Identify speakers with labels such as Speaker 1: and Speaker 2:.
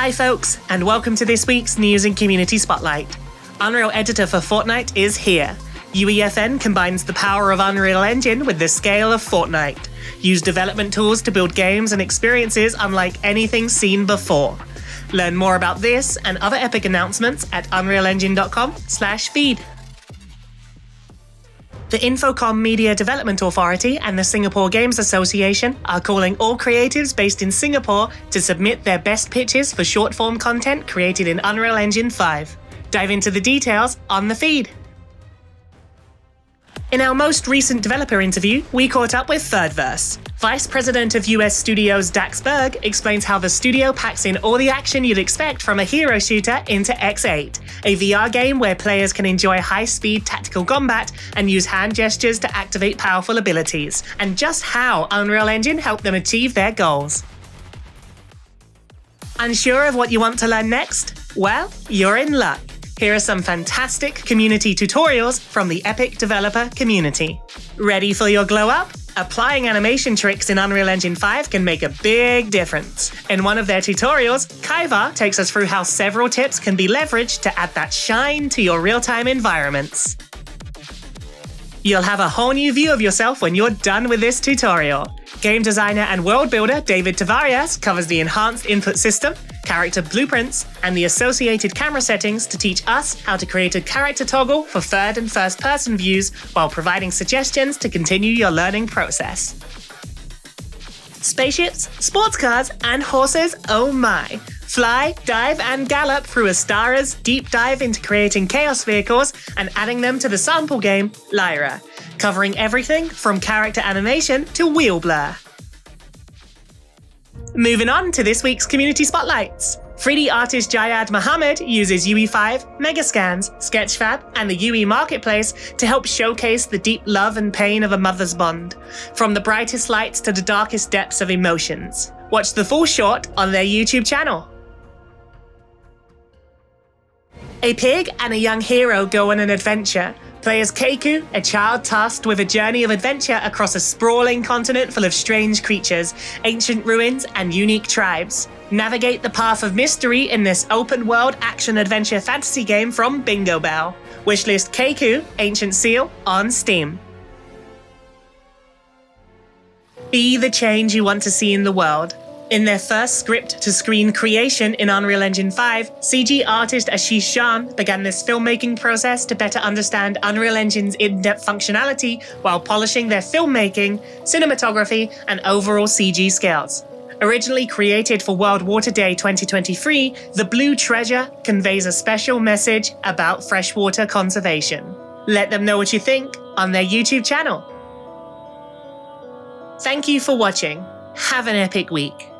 Speaker 1: Hi, folks, and welcome to this week's News and Community Spotlight. Unreal Editor for Fortnite is here. UEFN combines the power of Unreal Engine with the scale of Fortnite. Use development tools to build games and experiences unlike anything seen before. Learn more about this and other epic announcements at unrealengine.com/feed. The Infocomm Media Development Authority and the Singapore Games Association are calling all creatives based in Singapore to submit their best pitches for short form content created in Unreal Engine 5. Dive into the details on the feed. In our most recent developer interview, we caught up with Thirdverse. Vice President of US Studios Dax Berg explains how the studio packs in all the action you'd expect from a hero shooter into X8, a VR game where players can enjoy high speed tactical combat and use hand gestures to activate powerful abilities, and just how Unreal Engine helped them achieve their goals. Unsure of what you want to learn next? Well, you're in luck. Here are some fantastic community tutorials from the Epic developer community. Ready for your glow up? Applying animation tricks in Unreal Engine 5 can make a big difference. In one of their tutorials, CIVAR takes us through how several tips can be leveraged to add that shine to your real-time environments. You'll have a whole new view of yourself when you're done with this tutorial. Game designer and world builder David Tveraas covers the enhanced input system, character blueprints, and the associated camera settings to teach us how to create a character toggle for third and first person views while providing suggestions to continue your learning process. Spaceships, sports cars, and horses, oh my! Fly, dive, and gallop through Astaraa's deep dive into creating chaos vehicles and adding them to the sample game, Lyra, covering everything from character animation to wheel blur. Moving on to this week's community spotlights. 3D artist Jiyad Mohammed uses UE5, Megascans, Sketchfab, and the UE Marketplace to help showcase the deep love and pain of a mother's bond, from the brightest lights to the darkest depths of emotions. Watch the full short on their YouTube channel. A pig and a young hero go on an adventure, Play as Kaku, a child tasked with a journey of adventure across a sprawling continent full of strange creatures, ancient ruins, and unique tribes. Navigate the path of mystery in this open world action adventure fantasy game from BINGOBELL. Wishlist Kaku, Ancient Seal on Steam. Be the change you want to see in the world. In their first script to screen creation in Unreal Engine 5, CG artist Ashish Jain began this filmmaking process to better understand Unreal Engine's in depth functionality while polishing their filmmaking, cinematography, and overall CG skills. Originally created for World Water Day 2023, The Blue Treasure conveys a special message about freshwater conservation. Let them know what you think on their YouTube channel. Thank you for watching. Have an epic week.